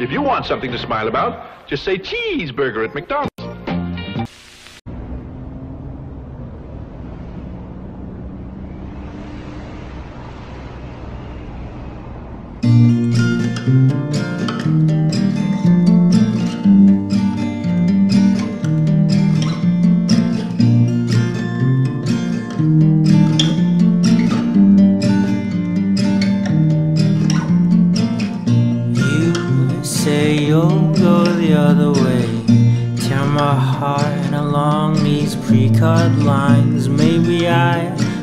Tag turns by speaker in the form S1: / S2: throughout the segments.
S1: If you want something to smile about, just say cheeseburger at McDonald's.
S2: You say you'll go the other way. Tear my heart along these pre-cut lines. Maybe I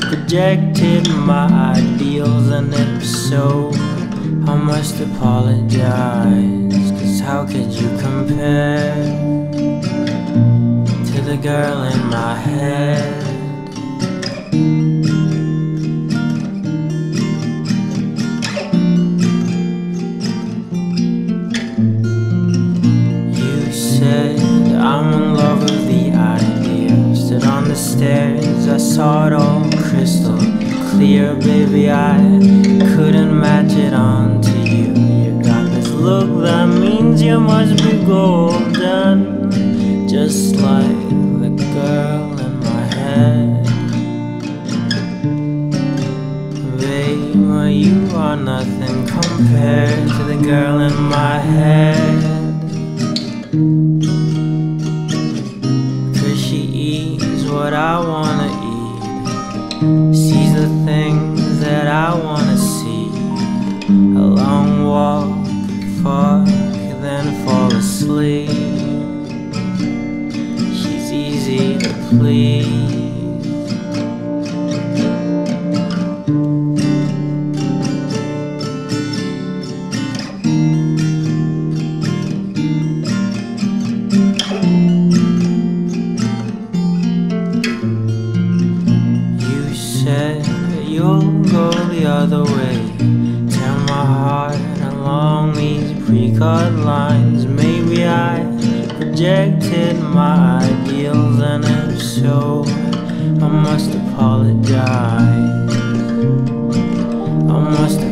S2: projected my ideals, and if so, I must apologize. Cause how could you compare to the girl in my head? I saw it all crystal clear, baby. I couldn't match it on to you. You got this look that means you must be golden, just like the girl in my head. Babe, you are nothing compared to the girl in my head. Please. You said you'll go the other way. Tear my heart along these pre-cut lines. Maybe I projected my ideals, and so, I must apologize. I must